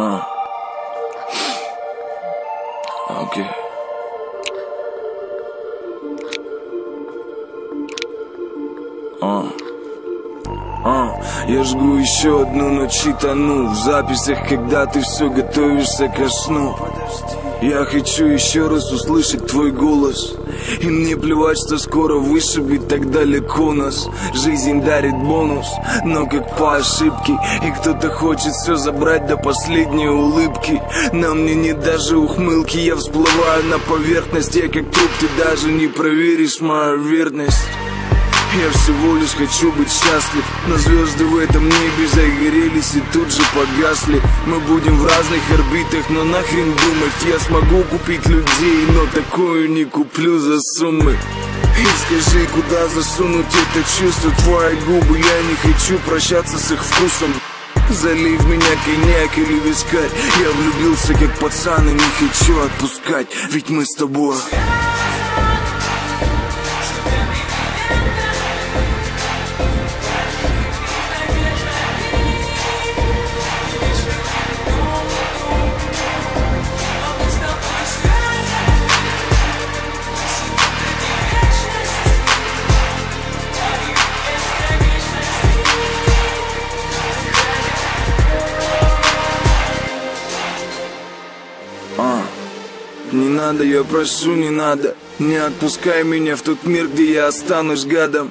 А. Окей. А. А, я жгу еще одну ночь и тону В записях, когда ты все готовишься ко сну Я хочу еще раз услышать твой голос. И мне плевать, что скоро вышибет так далеко нас. Жизнь дарит бонус, но как по ошибке. И кто-то хочет все забрать до последней улыбки. На мне нет даже ухмылки, я всплываю на поверхность. Я как труп, ты даже не проверишь мою верность я всего лишь хочу быть счастлив. Но звезды в этом небе загорелись и тут же погасли. Мы будем в разных орбитах, но нахрен думать. Я смогу купить людей, но такую не куплю за суммы. И скажи, куда засунуть это чувство? Твои губы, я не хочу прощаться с их вкусом. Залей в меня коньяк или вискарь Я влюбился как пацан и не хочу отпускать. Ведь мы с тобой не надо, я прошу, не надо. Не отпускай меня в тот мир, где я останусь гадом.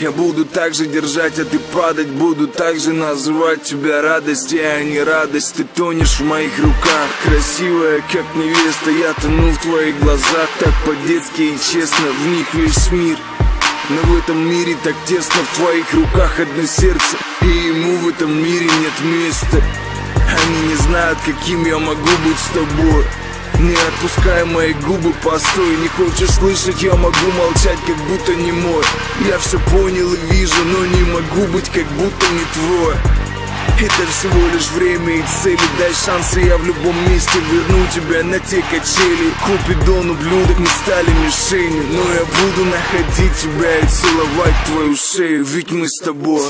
Я буду так же держать, а ты падать Буду так же называть тебя радостью, а не радость Ты тонешь в моих руках. Красивая, как невеста Я тону в твоих глазах. Так по-детски и честно В них весь мир. Но в этом мире так тесно В твоих руках одно сердце. И ему в этом мире нет места. Они не знают, каким я могу быть с тобой Не отпускай мои губы, постой. Не хочешь слышать, я могу молчать, как будто не мой. Я все понял и вижу, но не могу быть, как будто не твой. Это всего лишь время и цели. Дай шанс, и я в любом месте верну тебя на те качели. Купидон, ублюдок, не стали мишенью. Но я буду находить тебя и целовать твою шею Ведь мы с тобой